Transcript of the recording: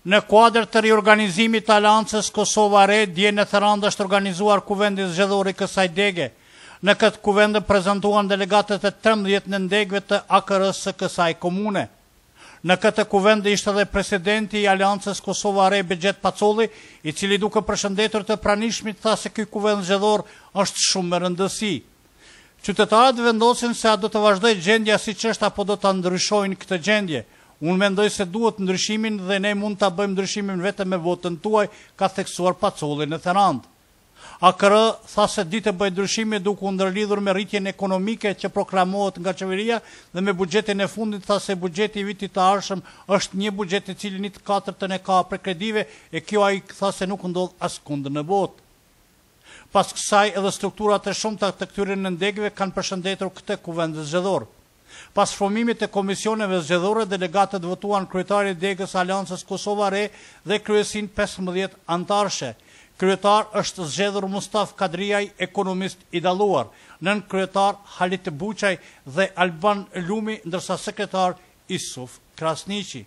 Në kuadër të riorganizimit të Aleancës Kosova Re, dje në Therandë është organizuar Kuvendi Zgjedhor i kësaj dege. Në këtë Kuvend u prezantuan delegatët e trembëdhjetë nëndegëve të AKR-së së kësaj komune. Në këtë Kuvend ishte dhe presidenti i Aleancës Kosova Re Behxhet Pacolli, i cili duke përshëndetur të pranishmit tha se ky Kuvend Zgjedhor është shumë me rëndësi. Qytetarët vendosin se a do të vazhdojë gjendja siç është apo do ta ndryshojnë këtë gjendje. Unë mendoj se duhet ndryshimin dhe ne mund ta bëjmë ndryshimin vetëm me votën tuaj, ka theksuar Pacolli në Therandë. AKR tha se di të bëjë ndryshime duke u ndërlidhur me rritjen ekonomike që proklamohet nga qeveria dhe me buxhetin e fundit tha se buxheti i vitit të ardhshëm është një buxhet i cili një të katërtën e ka prej kredive e kjo ai tha se nuk ndodh askund në botë. Pas kësaj edhe strukturat e shumta të këtyre nëndegëve kanë përshëndetur këtë Kuvend Zgjedhor. Pas formimit të komisioneve zgjedhore delegatët votuan kryetarin e degës së Aleancës Kosova Re dhe kryesinë pesëmbëdhjetë anëtarëshe. Kryetar është zgjedhur Mustaf Kadriaj ekonomist i dalluar, nënkryetar Halit Buçaj dhe Alban Lumi ndërsa sekretar Isuf Krasniqi.